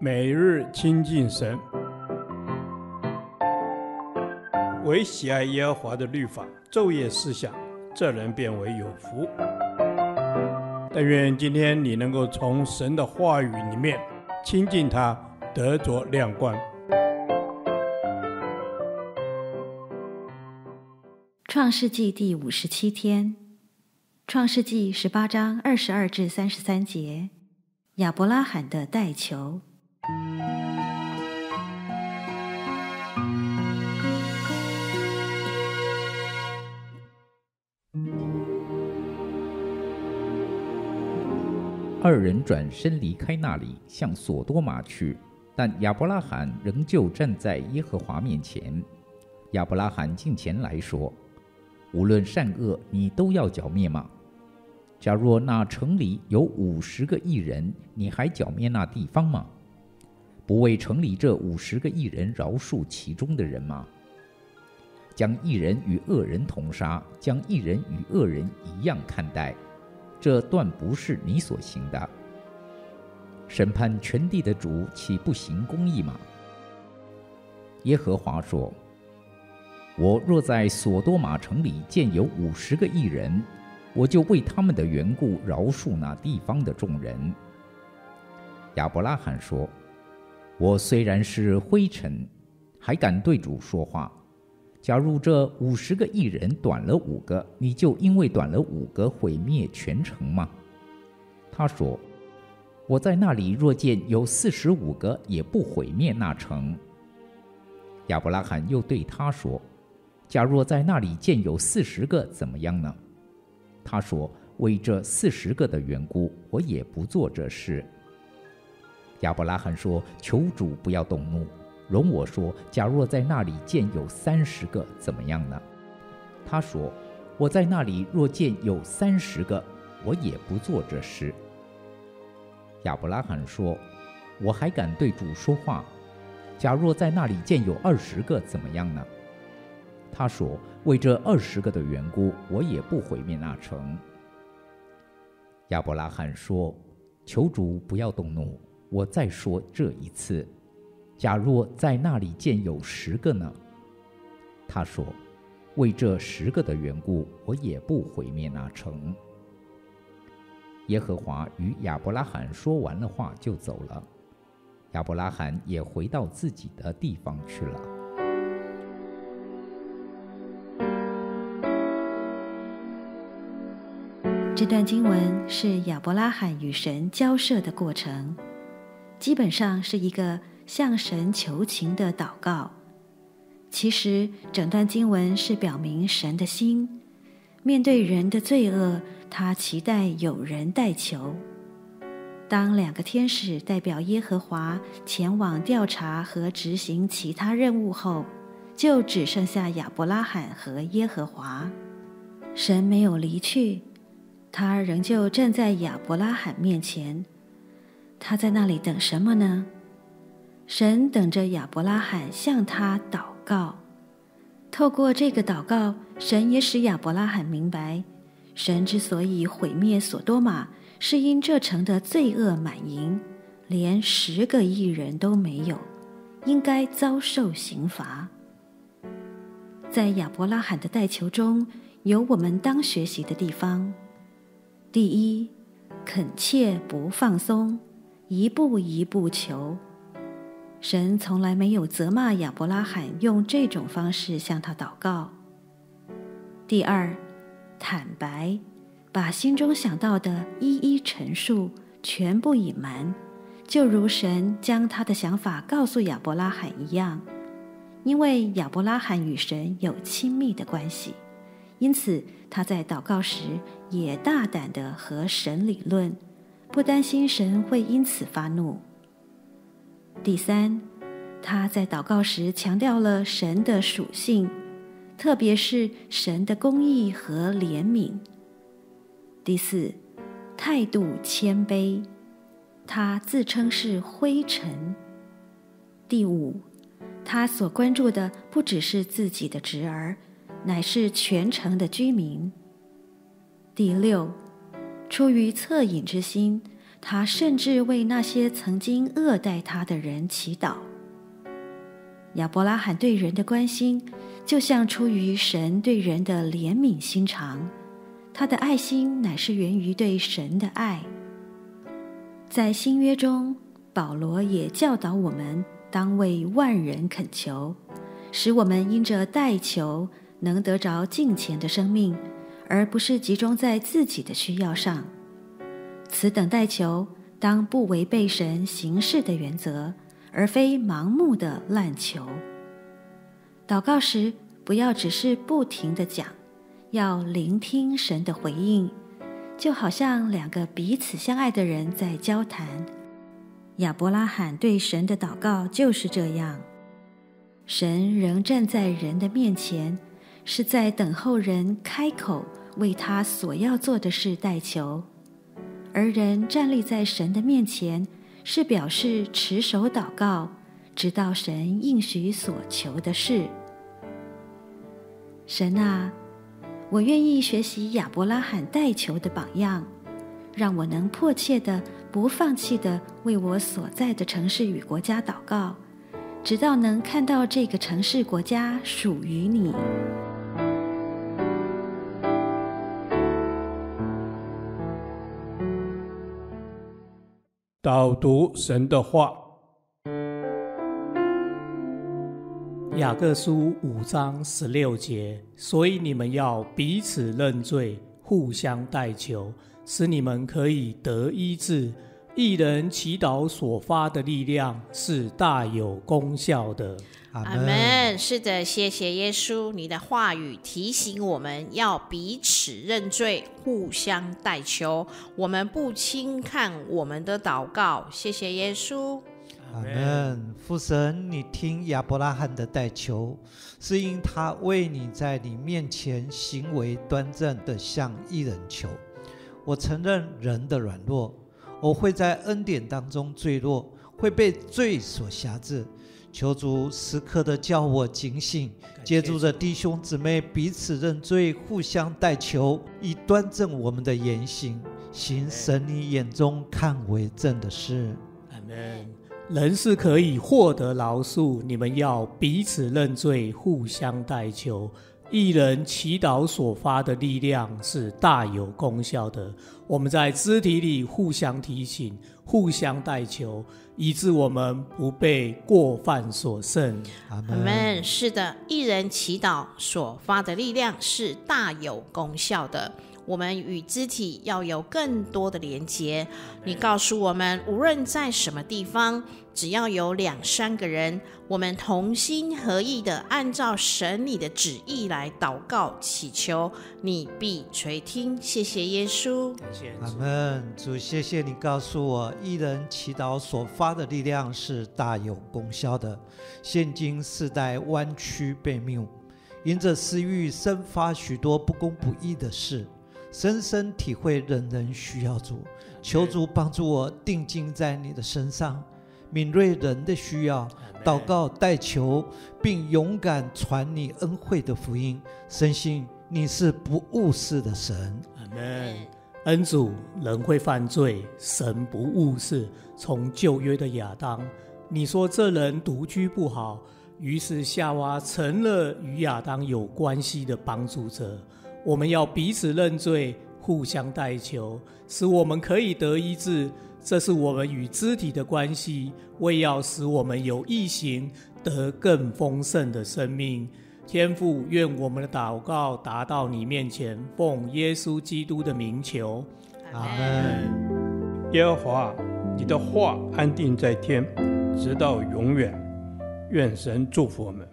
每日亲近神，唯喜爱耶和华的律法，昼夜思想，这人变为有福。但愿今天你能够从神的话语里面亲近他，得着亮光。创世纪第五十七天，创世纪十八章二十二至三十三节，亚伯拉罕的代求。二人转身离开那里，向索多玛去，但亚伯拉罕仍旧站在耶和华面前。亚伯拉罕近前来说：“无论善恶，你都要剿灭吗？假若那城里有五十个异人，你还剿灭那地方吗？不为城里这五十个异人饶恕其中的人吗？将异人与恶人同杀，将异人与恶人一样看待。”这断不是你所行的。审判全地的主岂不行公义吗？耶和华说：“我若在索多玛城里见有五十个异人，我就为他们的缘故饶恕那地方的众人。”亚伯拉罕说：“我虽然是灰尘，还敢对主说话。”假如这五十个艺人短了五个，你就因为短了五个毁灭全城吗？他说：“我在那里若见有四十五个，也不毁灭那城。”亚伯拉罕又对他说：“假若在那里见有四十个，怎么样呢？”他说：“为这四十个的缘故，我也不做这事。”亚伯拉罕说：“求主不要动怒。”容我说，假若在那里见有三十个，怎么样呢？他说：“我在那里若见有三十个，我也不做这事。”亚伯拉罕说：“我还敢对主说话。假若在那里见有二十个，怎么样呢？”他说：“为这二十个的缘故，我也不毁灭那城。”亚伯拉罕说：“求主不要动怒，我再说这一次。”假若在那里见有十个呢？他说：“为这十个的缘故，我也不毁灭那城。”耶和华与亚伯拉罕说完了话，就走了。亚伯拉罕也回到自己的地方去了。这段经文是亚伯拉罕与神交涉的过程，基本上是一个。向神求情的祷告，其实整段经文是表明神的心。面对人的罪恶，他期待有人代求。当两个天使代表耶和华前往调查和执行其他任务后，就只剩下亚伯拉罕和耶和华。神没有离去，他仍旧站在亚伯拉罕面前。他在那里等什么呢？神等着亚伯拉罕向他祷告，透过这个祷告，神也使亚伯拉罕明白，神之所以毁灭索多玛，是因这城的罪恶满盈，连十个艺人都没有，应该遭受刑罚。在亚伯拉罕的代求中有我们当学习的地方：第一，恳切不放松，一步一步求。神从来没有责骂亚伯拉罕用这种方式向他祷告。第二，坦白，把心中想到的一一陈述，全部隐瞒，就如神将他的想法告诉亚伯拉罕一样。因为亚伯拉罕与神有亲密的关系，因此他在祷告时也大胆地和神理论，不担心神会因此发怒。第三，他在祷告时强调了神的属性，特别是神的公义和怜悯。第四，态度谦卑，他自称是灰尘。第五，他所关注的不只是自己的侄儿，乃是全城的居民。第六，出于恻隐之心。他甚至为那些曾经恶待他的人祈祷。亚伯拉罕对人的关心，就像出于神对人的怜悯心肠，他的爱心乃是源于对神的爱。在新约中，保罗也教导我们当为万人恳求，使我们因着代求能得着敬虔的生命，而不是集中在自己的需要上。此等待求，当不违背神行事的原则。而非盲目的滥求。祷告时，不要只是不停的讲，要聆听神的回应，就好像两个彼此相爱的人在交谈。亚伯拉罕对神的祷告就是这样。神仍站在人的面前，是在等候人开口为他所要做的事代求，而人站立在神的面前。是表示持守祷告，直到神应许所求的事。神啊，我愿意学习亚伯拉罕代求的榜样，让我能迫切的、不放弃的为我所在的城市与国家祷告，直到能看到这个城市国家属于你。导读神的话，雅各书五章十六节，所以你们要彼此认罪，互相代求，使你们可以得医治。一人祈祷所发的力量是大有功效的。阿门。是的，谢谢耶稣，你的话语提醒我们要彼此认罪，互相代求。我们不轻看我们的祷告。谢谢耶稣。阿门。父神，你听亚伯拉罕的代求，是因他为你在你面前行为端正的向一人求。我承认人的软弱，我会在恩典当中坠落，会被罪所辖制。求主时刻的叫我警醒，借助着弟兄姊妹彼此认罪、互相代求，以端正我们的言行，行神你眼中看为正的事。阿门。人是可以获得饶恕，你们要彼此认罪、互相代求。一人祈祷所发的力量是大有功效的。我们在肢体里互相提醒、互相代求，以致我们不被过犯所胜。阿门。是的，一人祈祷所发的力量是大有功效的。我们与肢体要有更多的连接。你告诉我们，无论在什么地方，只要有两三个人，我们同心合意的按照神你的旨意来祷告祈求，你必垂听。谢谢耶稣。阿门。主，谢谢你告诉我，一人祈祷所发的力量是大有功效的。现今世代弯曲背谬，因着私欲生发许多不公不义的事。深深体会人人需要主，求主帮助我定睛在你的身上，敏锐人的需要，祷告代求，并勇敢传你恩惠的福音。深信你是不误事的神。阿门。恩主，人会犯罪，神不误事。从旧约的亚当，你说这人独居不好，于是夏娃成了与亚当有关系的帮助者。我们要彼此认罪，互相代求，使我们可以得医治。这是我们与肢体的关系，为要使我们有异行，得更丰盛的生命。天父，愿我们的祷告达到你面前，奉耶稣基督的名求，阿门。耶和华，你的话安定在天，直到永远。愿神祝福我们。